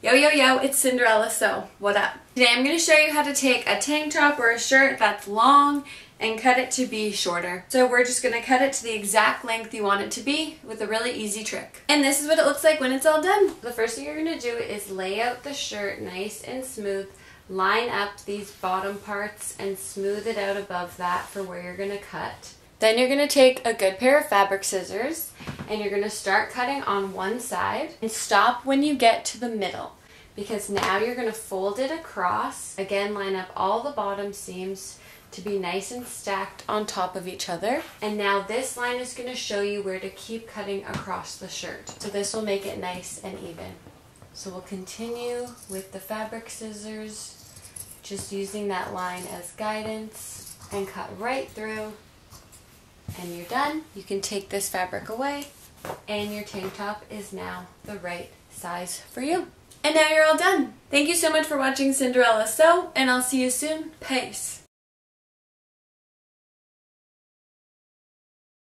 Yo yo yo, it's Cinderella Sew What up? Today I'm going to show you how to take a tank top or a shirt that's long and cut it to be shorter. So we're just going to cut it to the exact length you want it to be with a really easy trick. And this is what it looks like when it's all done. The first thing you're going to do is lay out the shirt nice and smooth. Line up these bottom parts and smooth it out above that for where you're going to cut. Then you're going to take a good pair of fabric scissors and you're going to start cutting on one side and stop when you get to the middle because now you're going to fold it across. Again, line up all the bottom seams to be nice and stacked on top of each other. And now this line is going to show you where to keep cutting across the shirt. So this will make it nice and even. So we'll continue with the fabric scissors, just using that line as guidance and cut right through and you're done. You can take this fabric away and your tank top is now the right size for you. And now you're all done. Thank you so much for watching Cinderella Sew and I'll see you soon. Peace.